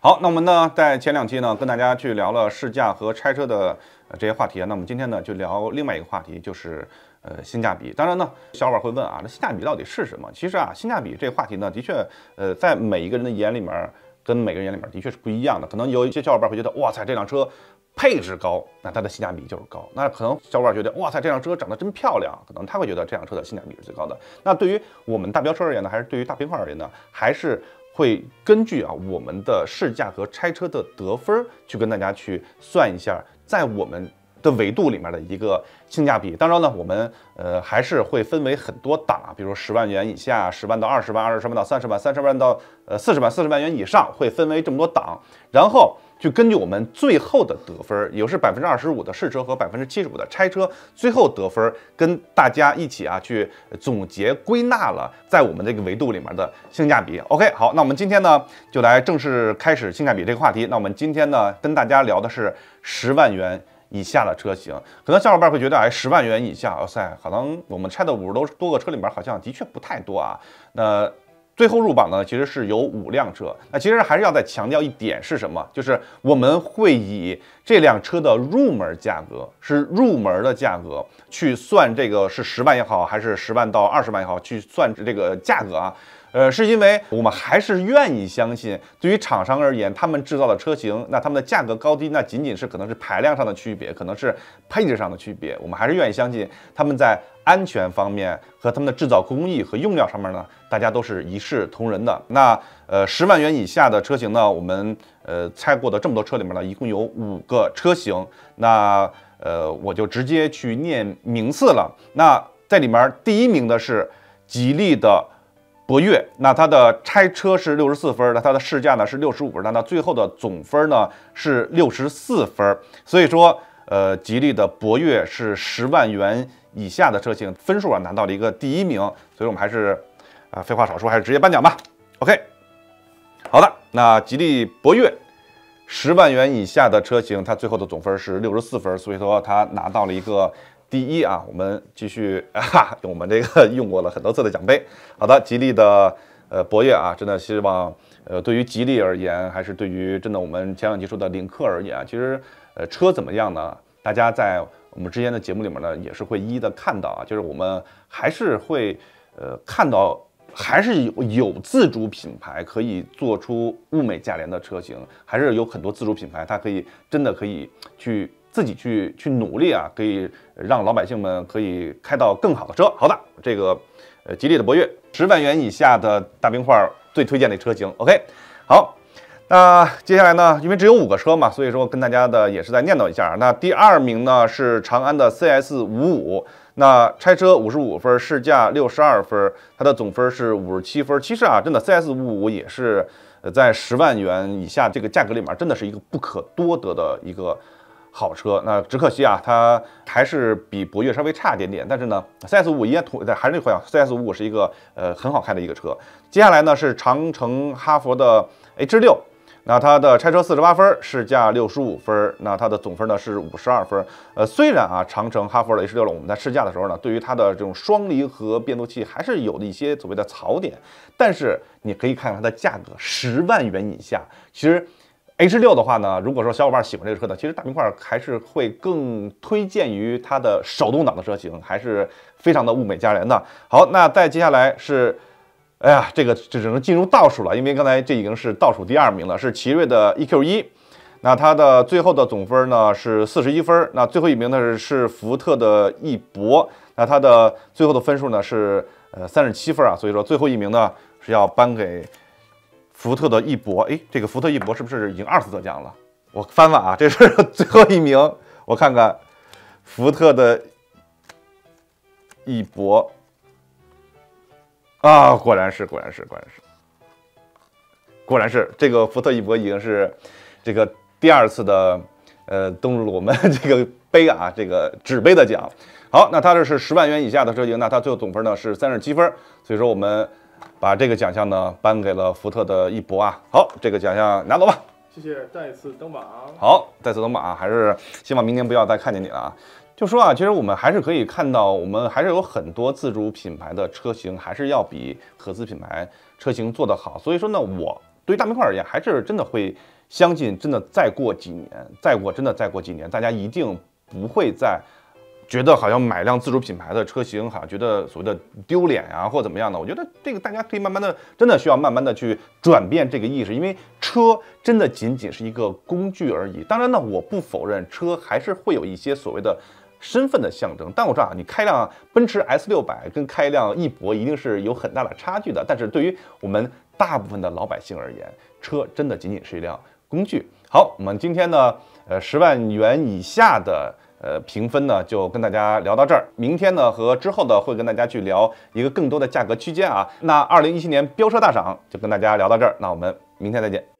好，那我们呢，在前两期呢，跟大家去聊了试驾和拆车的呃这些话题啊。那我们今天呢，就聊另外一个话题，就是呃性价比。当然呢，小伙伴会问啊，那性价比到底是什么？其实啊，性价比这个话题呢，的确，呃，在每一个人的眼里面，跟每个人眼里面的确是不一样的。可能有一些小伙伴会觉得，哇塞，这辆车配置高，那它的性价比就是高。那可能小伙伴觉得，哇塞，这辆车长得真漂亮，可能他会觉得这辆车的性价比是最高的。那对于我们大标车而言呢，还是对于大平块而言呢，还是会根据啊我们的试驾和拆车的得分儿去跟大家去算一下，在我们的维度里面的一个性价比。当然呢，我们呃还是会分为很多档啊，比如十万元以下、十万到二十万、二十万到三十万、三十万到呃四十万、四十万元以上，会分为这么多档，然后。就根据我们最后的得分，也就是百分之二十五的试车和百分之七十五的拆车，最后得分跟大家一起啊去总结归纳了在我们这个维度里面的性价比。OK，好，那我们今天呢就来正式开始性价比这个话题。那我们今天呢跟大家聊的是十万元以下的车型。可能小伙伴会觉得，哎，十万元以下，哇塞，可能我们拆的五十多多个车里面好像的确不太多啊。那最后入榜呢，其实是有五辆车。那其实还是要再强调一点是什么？就是我们会以这辆车的入门价格，是入门的价格去算这个是十万也好，还是十万到二十万也好，去算这个价格啊。呃，是因为我们还是愿意相信，对于厂商而言，他们制造的车型，那他们的价格高低，那仅仅是可能是排量上的区别，可能是配置上的区别。我们还是愿意相信他们在安全方面和他们的制造工艺和用料上面呢，大家都是一视同仁的。那呃，十万元以下的车型呢，我们呃拆过的这么多车里面呢，一共有五个车型。那呃，我就直接去念名次了。那在里面第一名的是吉利的。博越，那它的拆车是六十四分，那它的试驾呢是六十五分，那它最后的总分呢是六十四分。所以说，呃，吉利的博越是十万元以下的车型，分数啊拿到了一个第一名。所以我们还是啊，废话少说，还是直接颁奖吧。OK，好的，那吉利博越十万元以下的车型，它最后的总分是六十四分，所以说它拿到了一个。第一啊，我们继续啊，用我们这个用过了很多次的奖杯。好的，吉利的呃博越啊，真的希望呃对于吉利而言，还是对于真的我们前两期说的领克而言啊，其实呃车怎么样呢？大家在我们之前的节目里面呢，也是会一一的看到啊，就是我们还是会呃看到，还是有有自主品牌可以做出物美价廉的车型，还是有很多自主品牌，它可以真的可以去。自己去去努力啊，可以让老百姓们可以开到更好的车。好的，这个呃，吉利的博越十万元以下的大冰块最推荐的车型。OK，好，那接下来呢，因为只有五个车嘛，所以说跟大家的也是再念叨一下。那第二名呢是长安的 CS 五五，那拆车五十五分，试驾六十二分，它的总分是五十七分。其实啊，真的 CS 五五也是呃在十万元以下这个价格里面，真的是一个不可多得的一个。好车，那只可惜啊，它还是比博越稍微差一点点。但是呢，CS 五五依然同，还是那回啊，CS 五是一个呃很好开的一个车。接下来呢是长城哈弗的 H 六，那它的拆车四十八分，试驾六十五分，那它的总分呢是五十二分。呃，虽然啊，长城哈弗的 H 六了，我们在试驾的时候呢，对于它的这种双离合变速器还是有的一些所谓的槽点，但是你可以看看它的价格，十万元以下，其实。H 六的话呢，如果说小伙伴喜欢这个车的，其实大冰块还是会更推荐于它的手动挡的车型，还是非常的物美价廉的。好，那再接下来是，哎呀，这个这只能进入倒数了，因为刚才这已经是倒数第二名了，是奇瑞的 EQ 一，那它的最后的总分呢是四十一分。那最后一名呢是是福特的翼博，那它的最后的分数呢是呃三十七分啊，所以说最后一名呢是要颁给。福特的翼博，哎，这个福特翼博是不是已经二次得奖了？我翻翻啊，这是 最后一名，我看看，福特的翼博啊，果然是，果然是，果然是，果然是，这个福特翼博已经是这个第二次的呃登入了我们 这个杯啊，这个纸杯的奖。好，那它这是十万元以下的车型，那它最后总分呢是三十七分，所以说我们。把这个奖项呢颁给了福特的翼博啊，好，这个奖项拿走吧，谢谢，再次登榜。好，再次登榜啊，还是希望明年不要再看见你了啊。就说啊，其实我们还是可以看到，我们还是有很多自主品牌的车型，还是要比合资品牌车型做得好。所以说呢，我对于大明块而言，还是真的会相信，真的再过几年，再过真的再过几年，大家一定不会再。觉得好像买辆自主品牌的车型，好像觉得所谓的丢脸呀，或怎么样的？我觉得这个大家可以慢慢的，真的需要慢慢的去转变这个意识，因为车真的仅仅是一个工具而已。当然呢，我不否认车还是会有一些所谓的身份的象征。但我知道啊，你开辆奔驰 S 六百跟开一辆翼博一定是有很大的差距的。但是对于我们大部分的老百姓而言，车真的仅仅是一辆工具。好，我们今天呢，呃，十万元以下的。呃，评分呢就跟大家聊到这儿，明天呢和之后呢会跟大家去聊一个更多的价格区间啊。那二零一七年飙车大赏就跟大家聊到这儿，那我们明天再见。